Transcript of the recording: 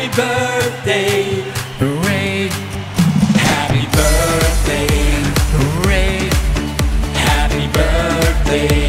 Happy birthday, hooray. Happy birthday, hooray. Happy birthday.